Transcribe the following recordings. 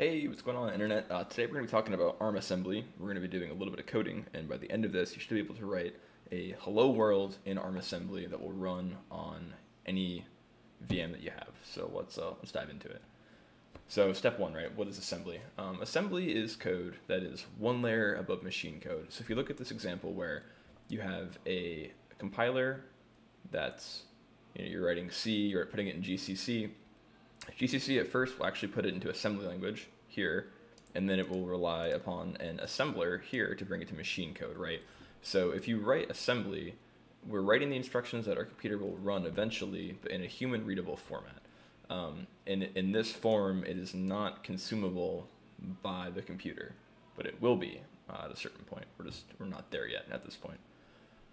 Hey, what's going on, Internet? Uh, today we're going to be talking about ARM assembly. We're going to be doing a little bit of coding, and by the end of this, you should be able to write a hello world in ARM assembly that will run on any VM that you have. So let's uh, let's dive into it. So step one, right? What is assembly? Um, assembly is code that is one layer above machine code. So if you look at this example where you have a compiler that's you know, you're writing C, you're putting it in GCC. GCC at first will actually put it into assembly language here, and then it will rely upon an assembler here to bring it to machine code, right? So if you write assembly, we're writing the instructions that our computer will run eventually, but in a human readable format. Um, and in this form, it is not consumable by the computer, but it will be uh, at a certain point. We're just we're not there yet at this point.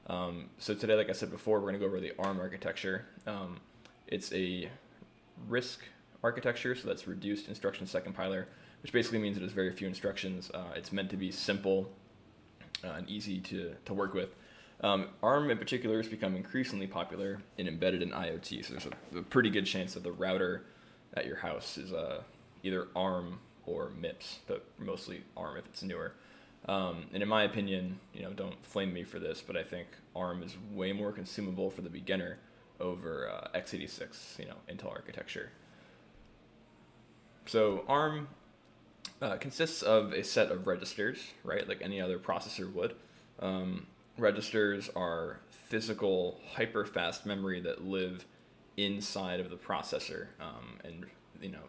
Um, so today, like I said before, we're going to go over the ARM architecture. Um, it's a RISC architecture, so that's reduced instruction set compiler, which basically means it has very few instructions. Uh, it's meant to be simple uh, and easy to, to work with. Um, ARM in particular has become increasingly popular in embedded in IoT, so there's a, a pretty good chance that the router at your house is uh, either ARM or MIPS, but mostly ARM if it's newer. Um, and in my opinion, you know, don't flame me for this, but I think ARM is way more consumable for the beginner over uh, x86, you know, Intel architecture. So ARM uh, consists of a set of registers, right, like any other processor would. Um, registers are physical hyper-fast memory that live inside of the processor, um, and you know,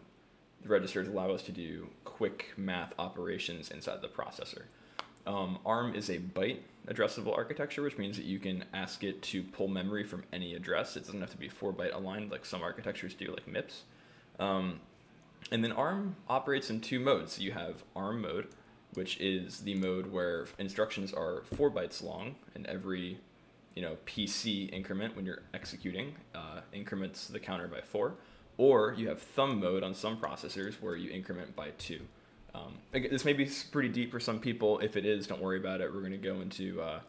the registers allow us to do quick math operations inside the processor. Um, ARM is a byte addressable architecture, which means that you can ask it to pull memory from any address. It doesn't have to be 4 byte aligned like some architectures do, like MIPS. Um, and then ARM operates in two modes. You have ARM mode, which is the mode where instructions are 4 bytes long, and every you know PC increment when you're executing uh, increments the counter by 4. Or you have thumb mode on some processors where you increment by 2. Um, this may be pretty deep for some people. If it is, don't worry about it. We're going to go into uh,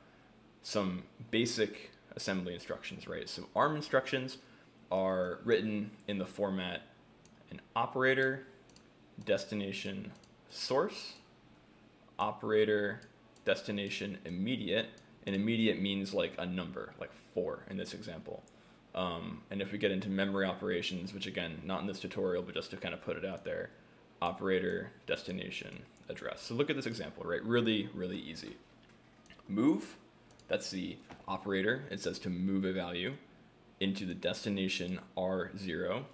some basic assembly instructions, right? So ARM instructions are written in the format an operator, destination, source, operator, destination, immediate, and immediate means like a number, like four in this example. Um, and if we get into memory operations, which again, not in this tutorial, but just to kind of put it out there, operator, destination, address. So look at this example, right? Really, really easy. Move, that's the operator. It says to move a value into the destination R0,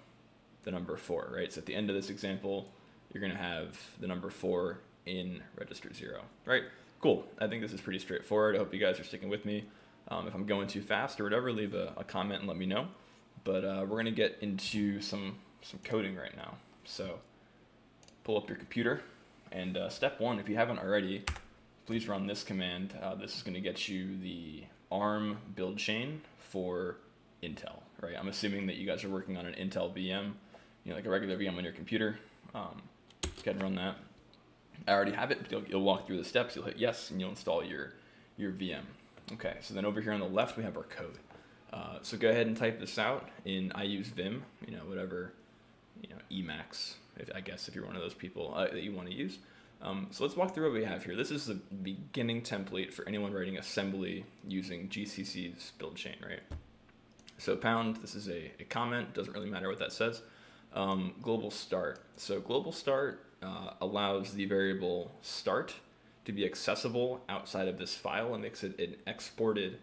the number 4, right? So at the end of this example, you're going to have the number 4 in register 0, right? Cool. I think this is pretty straightforward. I hope you guys are sticking with me. Um, if I'm going too fast or whatever, leave a, a comment and let me know. But uh, we're going to get into some, some coding right now. So pull up your computer. And uh, step one, if you haven't already, please run this command. Uh, this is going to get you the ARM build chain for Intel, right? I'm assuming that you guys are working on an Intel VM, you know, like a regular VM on your computer. Um, go ahead and run that. I already have it. You'll, you'll walk through the steps. You'll hit yes, and you'll install your your VM. Okay, so then over here on the left we have our code. Uh, so go ahead and type this out in I use Vim, you know, whatever, you know, Emacs if, I guess if you're one of those people uh, that you want to use. Um, so let's walk through what we have here. This is the beginning template for anyone writing assembly using GCC's build chain, right? So pound, this is a, a comment, doesn't really matter what that says. Um, global start. So global start uh, allows the variable start to be accessible outside of this file and makes it an exported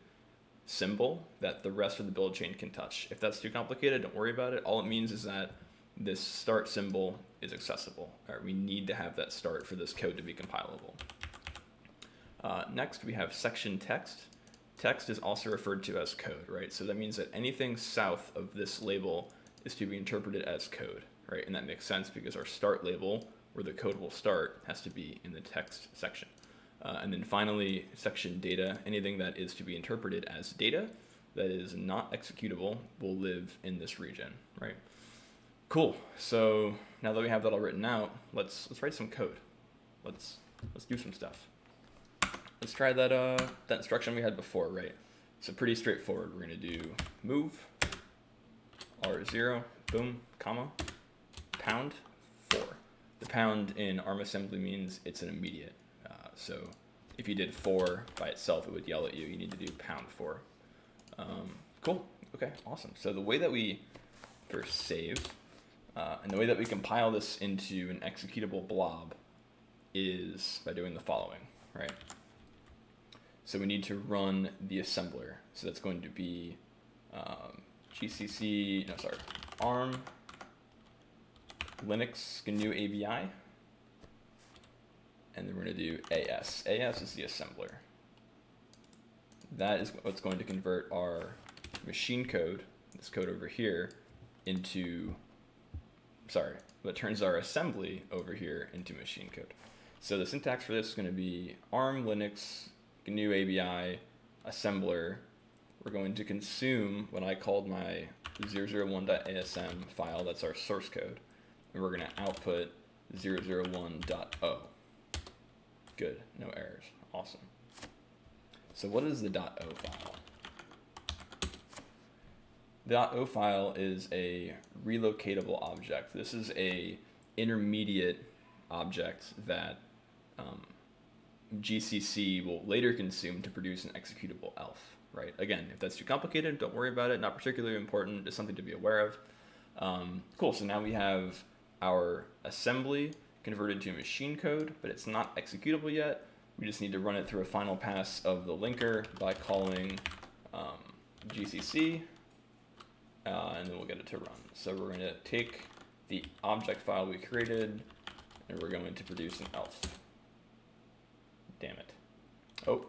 symbol that the rest of the build chain can touch. If that's too complicated, don't worry about it. All it means is that this start symbol is accessible. We need to have that start for this code to be compilable. Uh, next, we have section text. Text is also referred to as code, right? So that means that anything south of this label is to be interpreted as code, right? And that makes sense because our start label, where the code will start, has to be in the text section. Uh, and then finally, section data, anything that is to be interpreted as data that is not executable will live in this region, right? Cool. So now that we have that all written out, let's let's write some code. Let's let's do some stuff. Let's try that uh that instruction we had before, right? So pretty straightforward. We're gonna do move R zero, boom, comma, pound four. the pound in ARM assembly means it's an immediate. Uh, so if you did four by itself, it would yell at you. You need to do pound four. Um, cool. Okay, awesome. So the way that we first save, uh, and the way that we compile this into an executable blob is by doing the following, right? So we need to run the assembler. So that's going to be um, GCC, no, sorry, ARM, Linux GNU ABI, and then we're going to do AS. AS is the assembler. That is what's going to convert our machine code, this code over here, into, sorry, what turns our assembly over here into machine code. So the syntax for this is going to be ARM Linux GNU ABI assembler. We're going to consume what I called my 001.asm file, that's our source code, and we're going to output 001.o. Good, no errors, awesome. So what is the .o file? The .o file is a relocatable object. This is a intermediate object that um, GCC will later consume to produce an executable ELF, right? Again, if that's too complicated, don't worry about it. Not particularly important, just something to be aware of. Um, cool, so now we have our assembly converted to machine code, but it's not executable yet. We just need to run it through a final pass of the linker by calling um, GCC, uh, and then we'll get it to run. So we're going to take the object file we created, and we're going to produce an ELF. Damn it. Oh,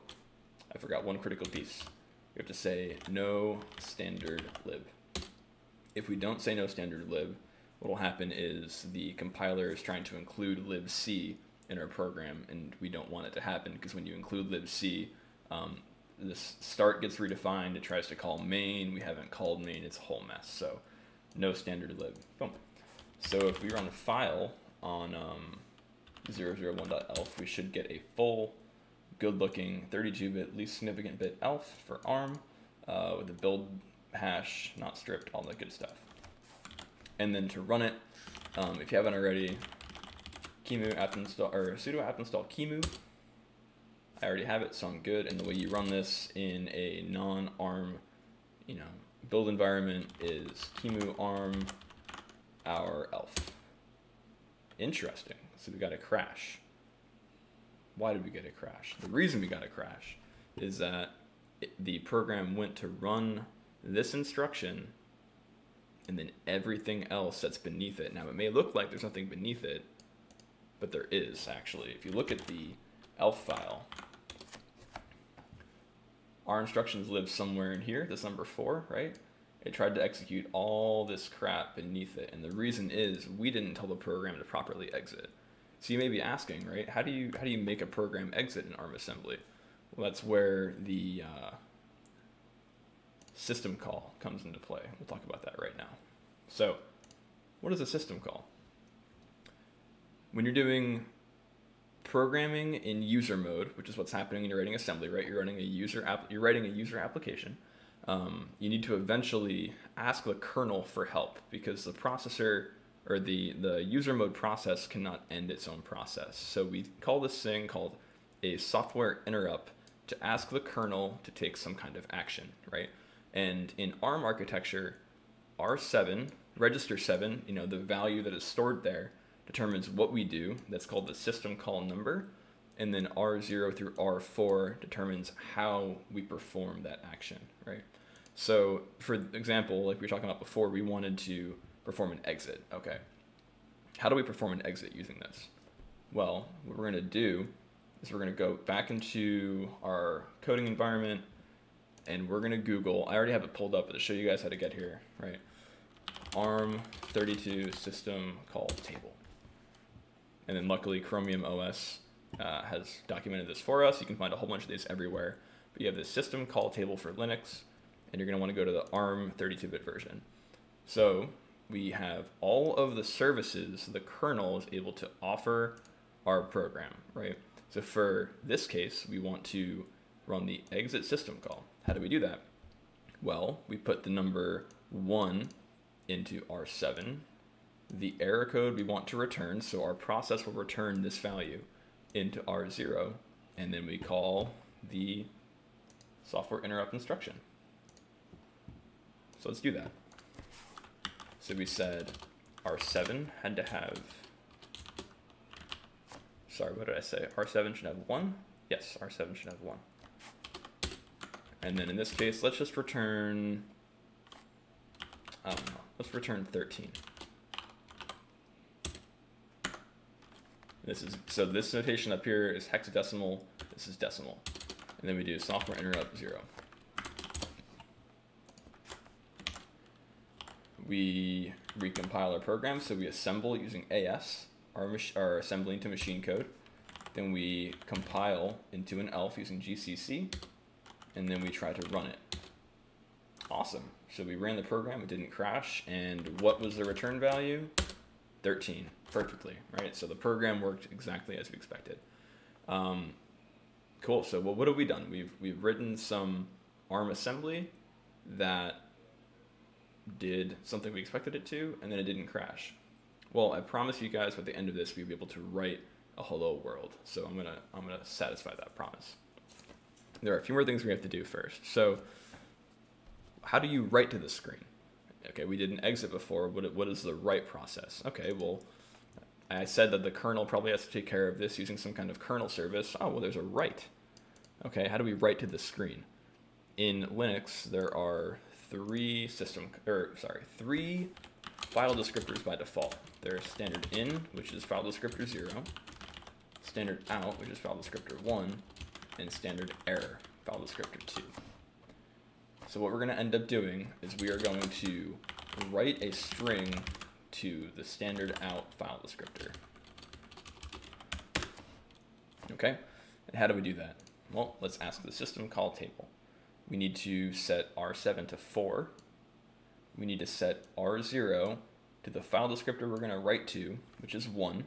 I forgot one critical piece. We have to say no standard lib. If we don't say no standard lib, what will happen is the compiler is trying to include libc in our program, and we don't want it to happen because when you include libc, um, this start gets redefined. It tries to call main. We haven't called main. It's a whole mess. So no standard lib. Boom. So if we run a file on um, 001.elf, we should get a full, good-looking 32-bit least significant bit elf for ARM uh, with a build hash, not stripped, all that good stuff. And then to run it, um, if you haven't already, QEMU apt install or sudo apt install QEMU. I already have it, so I'm good. And the way you run this in a non-ARM, you know, build environment is QEMU ARM our elf. Interesting. So we got a crash. Why did we get a crash? The reason we got a crash is that it, the program went to run this instruction and then everything else that's beneath it. Now it may look like there's nothing beneath it, but there is actually. If you look at the elf file, our instructions live somewhere in here, this number four, right? It tried to execute all this crap beneath it, and the reason is we didn't tell the program to properly exit. So you may be asking, right? How do you how do you make a program exit in ARM assembly? Well, that's where the uh, system call comes into play. We'll talk about that right now. So, what is a system call? When you're doing programming in user mode, which is what's happening when you're writing assembly, right? You're running a user app, you're writing a user application. Um, you need to eventually ask the kernel for help because the processor or the the user mode process cannot end its own process. So we call this thing called a software interrupt to ask the kernel to take some kind of action, right? And in ARM architecture, R7, register 7, you know, the value that is stored there determines what we do. That's called the system call number. And then R0 through R4 determines how we perform that action, right? So for example, like we were talking about before, we wanted to perform an exit, okay? How do we perform an exit using this? Well, what we're gonna do is we're gonna go back into our coding environment and we're gonna Google, I already have it pulled up but to show you guys how to get here, right? ARM32 system call table. And then luckily Chromium OS uh, has documented this for us. You can find a whole bunch of these everywhere. But you have this system call table for Linux, and you're going to want to go to the ARM 32-bit version. So we have all of the services the kernel is able to offer our program, right? So for this case, we want to run the exit system call. How do we do that? Well, we put the number 1 into R7, the error code we want to return. So our process will return this value into R0, and then we call the software interrupt instruction. So let's do that. So we said R7 had to have, sorry, what did I say? R7 should have one? Yes, R7 should have one. And then in this case, let's just return, I don't know, let's return 13. This is, so this notation up here is hexadecimal, this is decimal. And then we do software interrupt zero. We recompile our program, so we assemble using AS, our, our assembly into machine code. Then we compile into an ELF using GCC, and then we try to run it. Awesome. So we ran the program, it didn't crash, and what was the return value? 13, perfectly, right? So the program worked exactly as we expected. Um, cool, so well, what have we done? We've, we've written some ARM assembly that did something we expected it to, and then it didn't crash. Well, I promise you guys at the end of this, we'll be able to write a hello world. So I'm gonna, I'm gonna satisfy that promise. There are a few more things we have to do first. So how do you write to the screen? Okay, we did an exit before. What, what is the write process? Okay, well, I said that the kernel probably has to take care of this using some kind of kernel service. Oh, well, there's a write. Okay, how do we write to the screen? In Linux, there are three system, or sorry, three file descriptors by default. There's standard in, which is file descriptor zero, standard out, which is file descriptor one, and standard error, file descriptor two. So what we're going to end up doing is we are going to write a string to the standard out file descriptor. Okay, and how do we do that? Well, let's ask the system call table we need to set R7 to 4. We need to set R0 to the file descriptor we're going to write to, which is 1.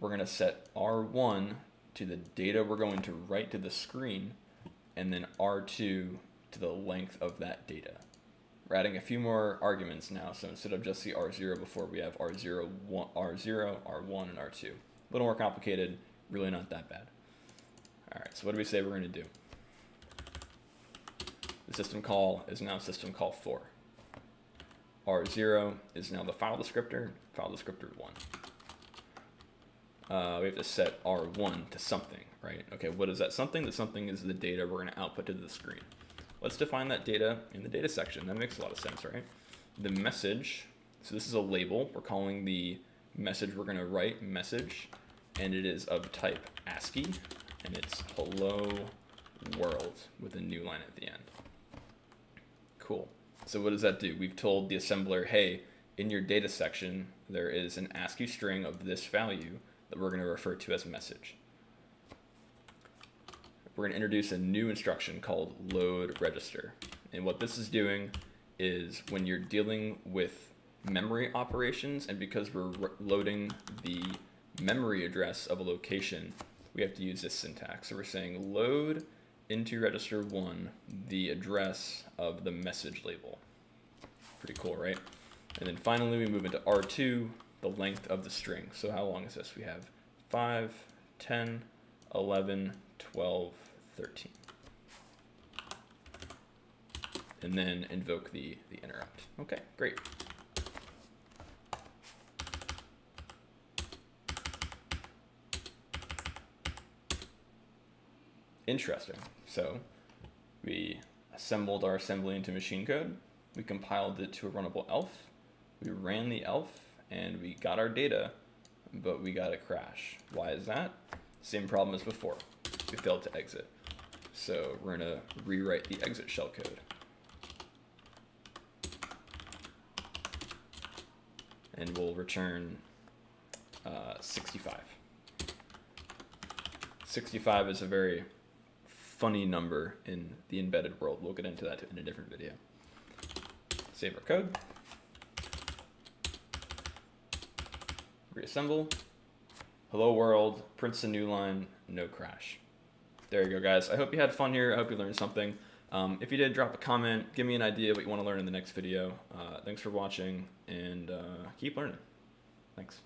We're going to set R1 to the data we're going to write to the screen, and then R2 to the length of that data. We're adding a few more arguments now, so instead of just the R0 before, we have R0, one, R0, R1, and R2. A little more complicated, really not that bad. All right, so what do we say we're going to do? The system call is now system call 4. R0 is now the file descriptor, file descriptor 1. Uh, we have to set R1 to something, right? Okay, what is that something? The something is the data we're going to output to the screen. Let's define that data in the data section. That makes a lot of sense, right? The message, so this is a label. We're calling the message we're going to write message, and it is of type ASCII, and it's hello world with a new line at the end. Cool. So what does that do? We've told the assembler, hey, in your data section, there is an ASCII string of this value that we're going to refer to as a message. We're going to introduce a new instruction called load register. And what this is doing is when you're dealing with memory operations, and because we're loading the memory address of a location, we have to use this syntax. So we're saying load into register one the address of the message label. Pretty cool, right? And then finally we move into R2, the length of the string. So how long is this? We have 5, 10, 11, 12, 13. And then invoke the, the interrupt. Okay, great. Interesting. So we assembled our assembly into machine code. We compiled it to a runnable ELF. We ran the ELF and we got our data, but we got a crash. Why is that? Same problem as before. We failed to exit. So we're gonna rewrite the exit shell code. And we'll return uh, 65. 65 is a very funny number in the embedded world. We'll get into that in a different video. Save our code. Reassemble. Hello world, prints a new line, no crash. There you go, guys. I hope you had fun here. I hope you learned something. Um, if you did, drop a comment. Give me an idea what you want to learn in the next video. Uh, thanks for watching, and uh, keep learning. Thanks.